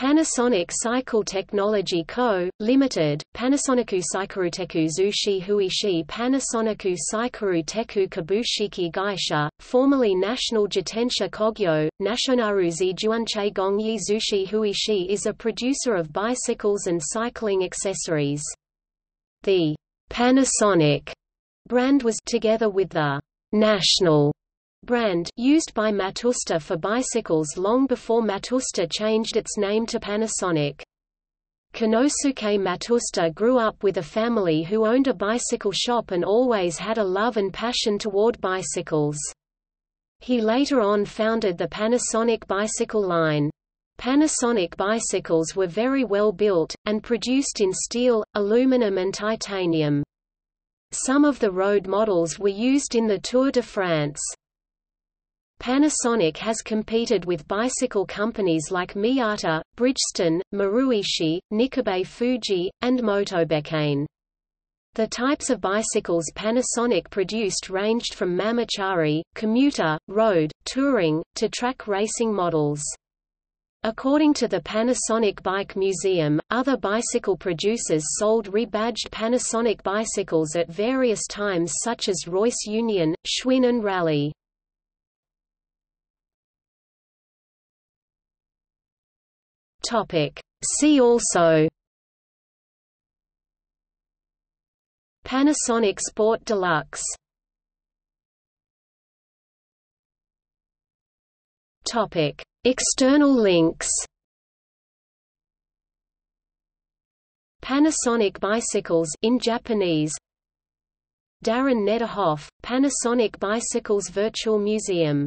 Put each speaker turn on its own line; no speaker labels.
Panasonic Cycle Technology Co., Limited, Panasonicu Saikuruteku Zushi Huishi Panasonikku Saikuru Tekku Kabushiki Gaisha, formerly National Jitensha Kogyo, Nashonaru Zijuanche Gongyi Zushi Huishi is a producer of bicycles and cycling accessories. The Panasonic brand was together with the National brand used by Matsushita for bicycles long before Matsushita changed its name to Panasonic. Konosuke Matsushita grew up with a family who owned a bicycle shop and always had a love and passion toward bicycles. He later on founded the Panasonic bicycle line. Panasonic bicycles were very well built, and produced in steel, aluminum and titanium. Some of the road models were used in the Tour de France. Panasonic has competed with bicycle companies like Miyata, Bridgestone, Maruishi, Nichibei Fuji, and Motobecane. The types of bicycles Panasonic produced ranged from mamachari, commuter, road, touring, to track racing models. According to the Panasonic Bike Museum, other bicycle producers sold rebadged Panasonic bicycles at various times such as Royce Union, Schwinn and Raleigh. Topic. See also. Panasonic Sport Deluxe. Topic. External links. Panasonic bicycles in Japanese. Darren Nederhoff, Panasonic Bicycles Virtual Museum